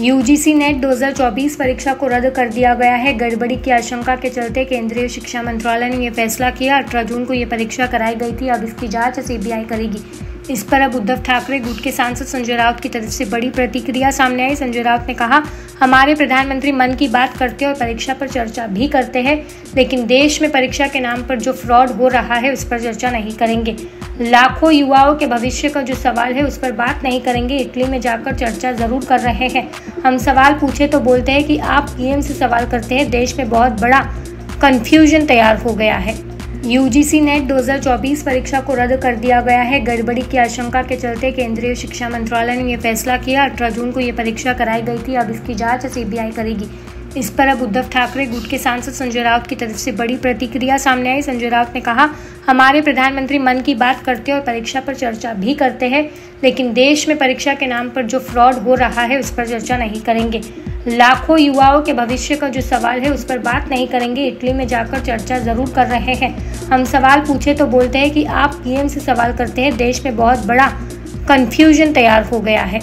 UGC net 2024 परीक्षा को रद्द कर दिया गया है। गड़बड़ी की आशंका के चलते केंद्रीय शिक्षा मंत्रालय ने यह फैसला किया। अठारह जून को यह परीक्षा कराई गई थी। अब इसकी जाँच सीबीआई करेगी। इस पर अब उद्धव ठाकरे गुट के सांसद संजय राउत की तरफ़ से बड़ी प्रतिक्रिया सामने आई। संजय राउत ने कहा, हमारे प्रधानमंत्री मन की बात करते हैं और परीक्षा पर चर्चा भी करते हैं, लेकिन देश में परीक्षा के नाम पर जो फ्रॉड हो रहा है, उस पर चर्चा नहीं करेंगे। लाखों युवाओं के भविष्य का जो सवाल है, उस पर बात नहीं करेंगे, इटली में जाकर चर्चा ज़रूर कर रहे हैं। हम सवाल पूछे तो बोलते हैं कि आप पीएम से सवाल करते हैं, देश में बहुत बड़ा कन्फ्यूज़न तैयार हो गया है। यूजीसी नेट 2024 परीक्षा को रद्द कर दिया गया है। गड़बड़ी की आशंका के चलते केंद्रीय शिक्षा मंत्रालय ने यह फैसला किया। अठारह जून को यह परीक्षा कराई गई थी। अब इसकी जाँच सीबीआई करेगी। इस पर अब उद्धव ठाकरे गुट के सांसद संजय राउत की तरफ़ से बड़ी प्रतिक्रिया सामने आई। संजय राउत ने कहा, हमारे प्रधानमंत्री मन की बात करते और परीक्षा पर चर्चा भी करते हैं, लेकिन देश में परीक्षा के नाम पर जो फ्रॉड हो रहा है, उस पर चर्चा नहीं करेंगे। लाखों युवाओं के भविष्य का जो सवाल है, उस पर बात नहीं करेंगे। इटली में जाकर चर्चा ज़रूर कर रहे हैं। हम सवाल पूछे तो बोलते हैं कि आप पीएम से सवाल करते हैं। देश में बहुत बड़ा कन्फ्यूज़न तैयार हो गया है।